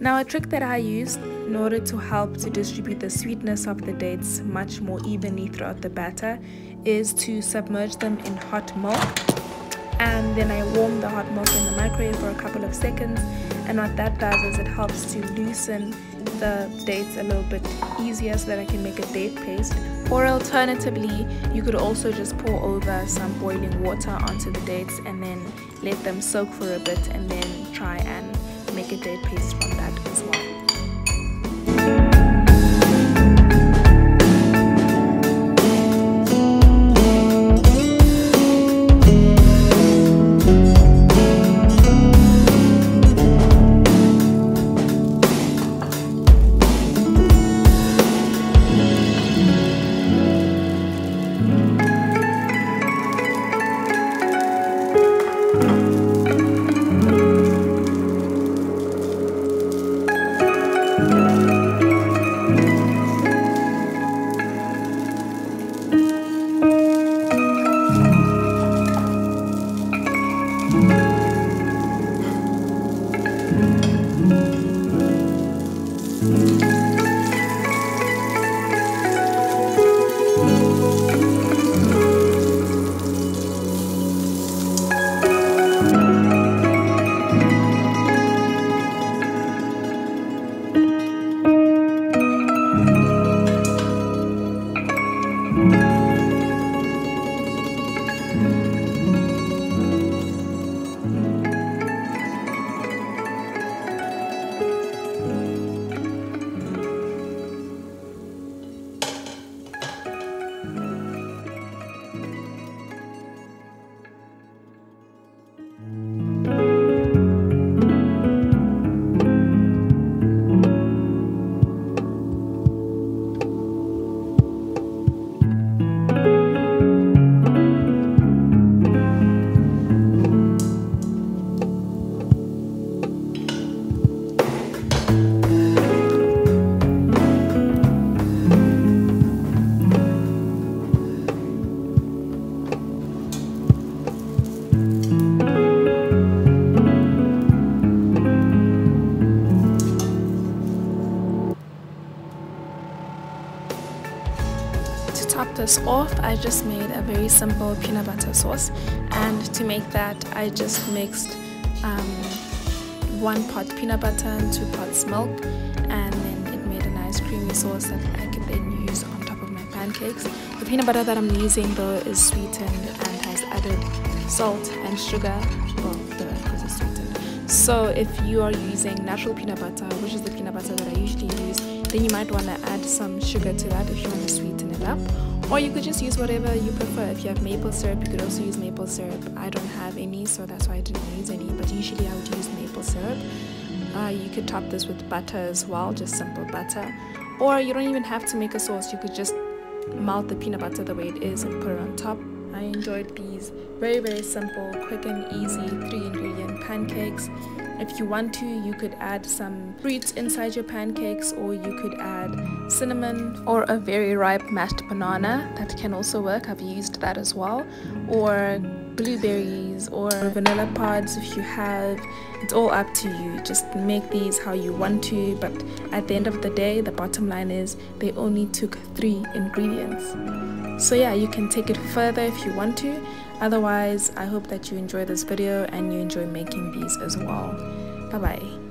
Now a trick that I used in order to help to distribute the sweetness of the dates much more evenly throughout the batter is to submerge them in hot milk. And then I warm the hot milk in the microwave for a couple of seconds. And what that does is it helps to loosen the dates a little bit easier so that I can make a date paste. Or alternatively you could also just pour over some boiling water onto the dates and then let them soak for a bit and then try and make a date paste from that as well this off, I just made a very simple peanut butter sauce. And to make that, I just mixed um, one pot peanut butter and two pots milk. And then it made a nice creamy sauce that I could then use on top of my pancakes. The peanut butter that I'm using though is sweetened and has added salt and sugar. Well, because it's sweetened. So if you are using natural peanut butter, which is the peanut butter that I usually use, then you might want to add some sugar to that if you want to sweeten it up or you could just use whatever you prefer. If you have maple syrup you could also use maple syrup. I don't have any so that's why i didn't use any but usually i would use maple syrup. Uh, you could top this with butter as well just simple butter. Or you don't even have to make a sauce. You could just melt the peanut butter the way it is and put it on top i enjoyed these very very simple quick and easy three ingredient pancakes if you want to, you could add some fruits inside your pancakes, or you could add cinnamon or a very ripe mashed banana. That can also work. I've used that as well. Or blueberries or vanilla pods if you have. It's all up to you. Just make these how you want to. But at the end of the day, the bottom line is they only took three ingredients. So yeah, you can take it further if you want to. Otherwise, I hope that you enjoy this video and you enjoy making these as well. Bye bye.